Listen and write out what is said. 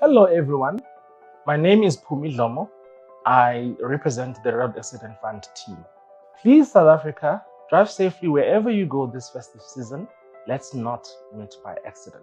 Hello, everyone. My name is Phumi Dhlomo. I represent the Road Accident Fund team. Please, South Africa, drive safely wherever you go this festive season. Let's not meet by accident.